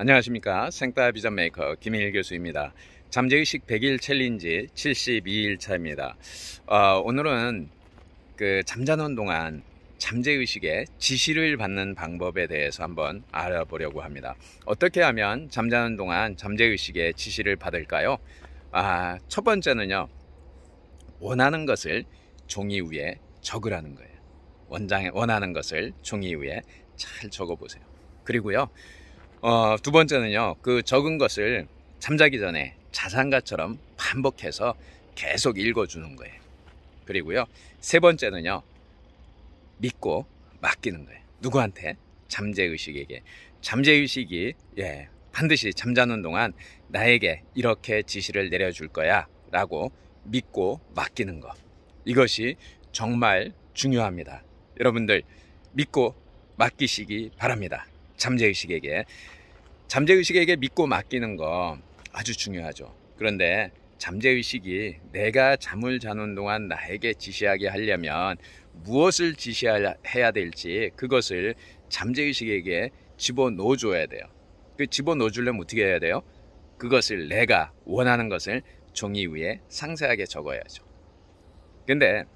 안녕하십니까. 생따 비전 메이커 김일 교수입니다. 잠재의식 100일 챌린지 72일 차입니다. 어, 오늘은 그 잠자는 동안 잠재의식의 지시를 받는 방법에 대해서 한번 알아보려고 합니다. 어떻게 하면 잠자는 동안 잠재의식의 지시를 받을까요? 아, 첫 번째는요. 원하는 것을 종이 위에 적으라는 거예요. 원장에 원하는 것을 종이 위에 잘 적어 보세요. 그리고요 어, 두 번째는요, 그 적은 것을 잠자기 전에 자산가처럼 반복해서 계속 읽어주는 거예요. 그리고요, 세 번째는요, 믿고 맡기는 거예요. 누구한테? 잠재의식에게. 잠재의식이, 예, 반드시 잠자는 동안 나에게 이렇게 지시를 내려줄 거야. 라고 믿고 맡기는 것. 이것이 정말 중요합니다. 여러분들, 믿고 맡기시기 바랍니다. 잠재의식에게 잠재의식에게 믿고 맡기는 거 아주 중요하죠. 그런데 잠재의식이 내가 잠을 자는 동안 나에게 지시하게 하려면 무엇을 지시해야 될지 그것을 잠재의식에게 집어넣어 줘야 돼요. 그 집어넣어 주려면 어떻게 해야 돼요? 그것을 내가 원하는 것을 종이 위에 상세하게 적어야죠. 근데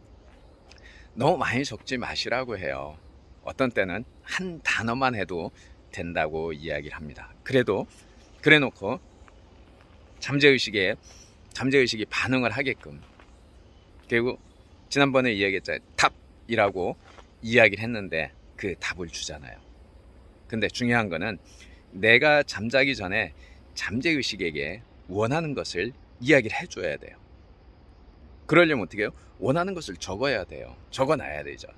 너무 많이 적지 마시라고 해요. 어떤 때는 한 단어만 해도 된다고 이야기를 합니다. 그래도 그래 놓고 잠재의식에 잠재의식이 반응을 하게끔 결국 지난번에 이야기했잖아요. 답이라고 이야기를 했는데 그 답을 주잖아요. 근데 중요한 거는 내가 잠자기 전에 잠재의식에게 원하는 것을 이야기를 해줘야 돼요. 그러려면 어떻게 해요? 원하는 것을 적어야 돼요. 적어놔야 되죠.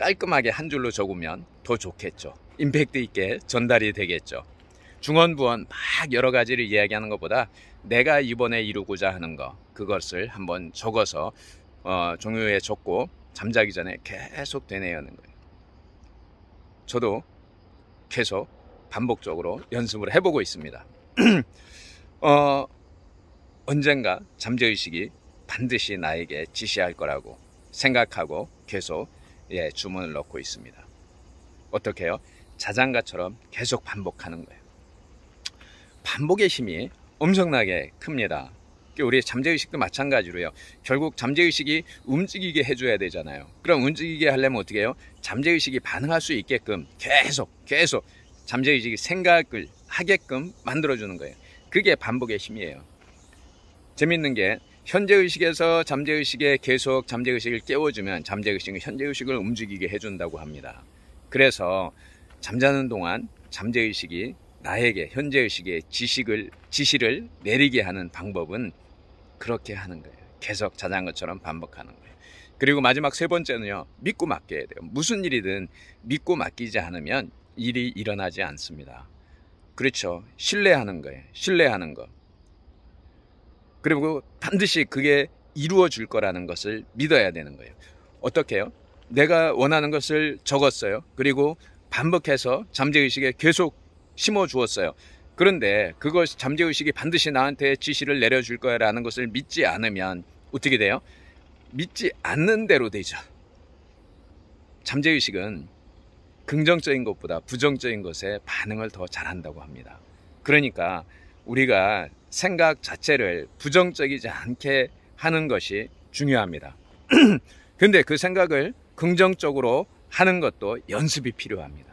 깔끔하게 한 줄로 적으면 더 좋겠죠. 임팩트 있게 전달이 되겠죠. 중원부원 막 여러 가지를 이야기하는 것보다 내가 이번에 이루고자 하는 거 그것을 한번 적어서 어, 종료에 적고 잠자기 전에 계속 되뇌하는 거예요. 저도 계속 반복적으로 연습을 해보고 있습니다. 어, 언젠가 잠재의식이 반드시 나에게 지시할 거라고 생각하고 계속 예, 주문을 넣고 있습니다. 어떻게 해요? 자장가처럼 계속 반복하는 거예요. 반복의 힘이 엄청나게 큽니다. 우리 잠재의식도 마찬가지로요. 결국 잠재의식이 움직이게 해줘야 되잖아요. 그럼 움직이게 하려면 어떻게 해요? 잠재의식이 반응할 수 있게끔 계속 계속 잠재의식이 생각을 하게끔 만들어주는 거예요. 그게 반복의 힘이에요. 재밌는 게 현재의식에서 잠재의식에 계속 잠재의식을 깨워주면 잠재의식은 현재의식을 움직이게 해준다고 합니다. 그래서 잠자는 동안 잠재의식이 나에게 현재의식의 지식을, 지시를 내리게 하는 방법은 그렇게 하는 거예요. 계속 자전거처럼 반복하는 거예요. 그리고 마지막 세 번째는요, 믿고 맡겨야 돼요. 무슨 일이든 믿고 맡기지 않으면 일이 일어나지 않습니다. 그렇죠. 신뢰하는 거예요. 신뢰하는 거. 그리고 반드시 그게 이루어질 거라는 것을 믿어야 되는 거예요. 어떻게 해요? 내가 원하는 것을 적었어요. 그리고 반복해서 잠재의식에 계속 심어 주었어요. 그런데 그것 잠재의식이 반드시 나한테 지시를 내려줄 거라는 것을 믿지 않으면 어떻게 돼요? 믿지 않는 대로 되죠. 잠재의식은 긍정적인 것보다 부정적인 것에 반응을 더 잘한다고 합니다. 그러니까 우리가 생각 자체를 부정적이지 않게 하는 것이 중요합니다. 근데 그 생각을 긍정적으로 하는 것도 연습이 필요합니다.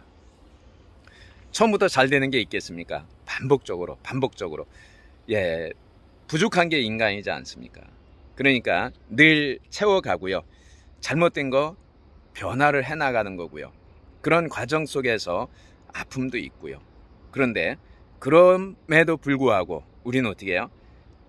처음부터 잘 되는 게 있겠습니까? 반복적으로, 반복적으로. 예, 부족한 게 인간이지 않습니까? 그러니까 늘 채워가고요. 잘못된 거 변화를 해나가는 거고요. 그런 과정 속에서 아픔도 있고요. 그런데 그럼에도 불구하고 우리는 어떻게 해요?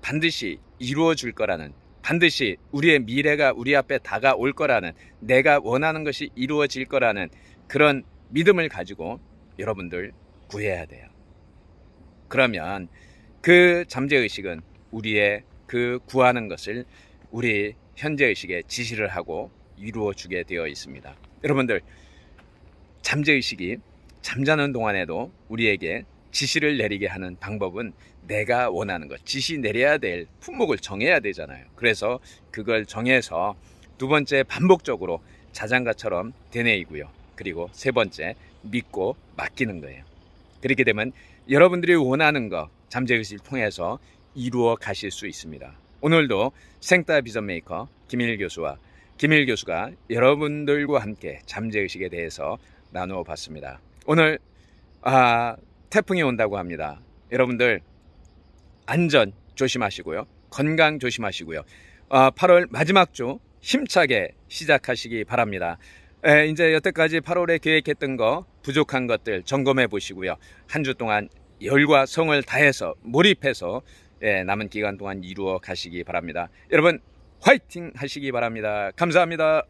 반드시 이루어질 거라는 반드시 우리의 미래가 우리 앞에 다가올 거라는 내가 원하는 것이 이루어질 거라는 그런 믿음을 가지고 여러분들 구해야 돼요. 그러면 그 잠재의식은 우리의 그 구하는 것을 우리 현재의식에 지시를 하고 이루어 주게 되어 있습니다. 여러분들 잠재의식이 잠자는 동안에도 우리에게 지시를 내리게 하는 방법은 내가 원하는 것, 지시 내려야 될 품목을 정해야 되잖아요. 그래서 그걸 정해서 두 번째 반복적으로 자장가처럼 되뇌이고요. 그리고 세 번째 믿고 맡기는 거예요. 그렇게 되면 여러분들이 원하는 거 잠재의식을 통해서 이루어 가실 수 있습니다. 오늘도 생따 비전 메이커 김일 교수와 김일 교수가 여러분들과 함께 잠재의식에 대해서 나누어 봤습니다. 오늘 아, 태풍이 온다고 합니다. 여러분들 안전 조심하시고요. 건강 조심하시고요. 아, 8월 마지막 주 힘차게 시작하시기 바랍니다. 에, 이제 여태까지 8월에 계획했던 거 부족한 것들 점검해 보시고요. 한 주 동안 열과 성을 다해서 몰입해서 예, 남은 기간 동안 이루어 가시기 바랍니다. 여러분 화이팅 하시기 바랍니다. 감사합니다.